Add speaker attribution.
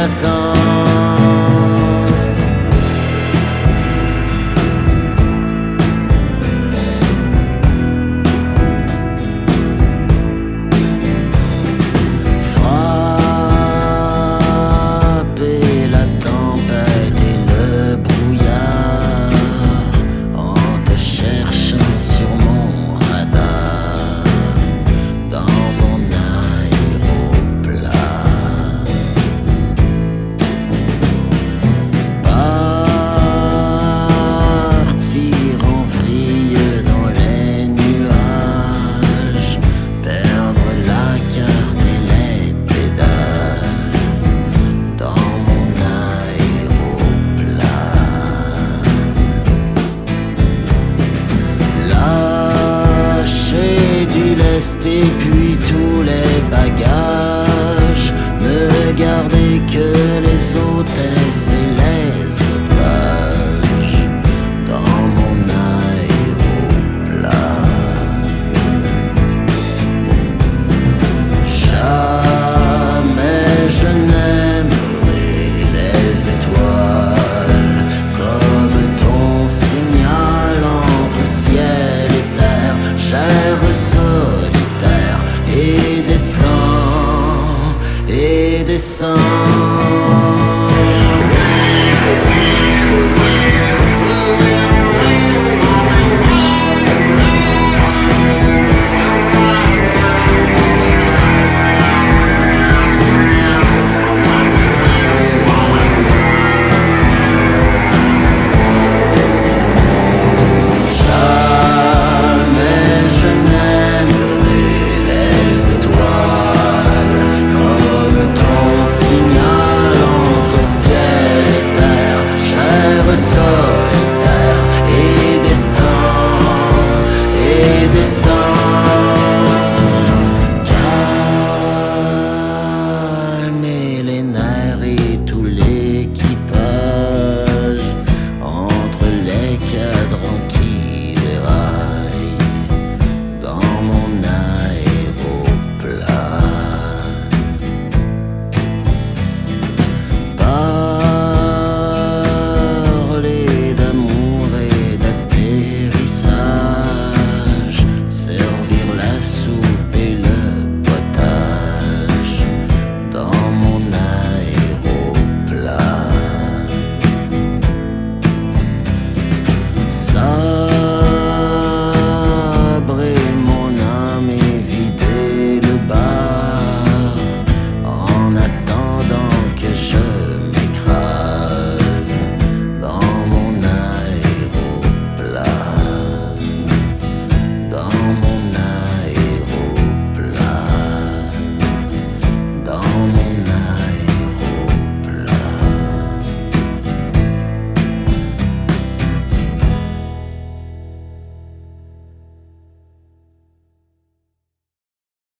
Speaker 1: j'attends. et puis tous les bagages Ne garder que les hôtesses. this song.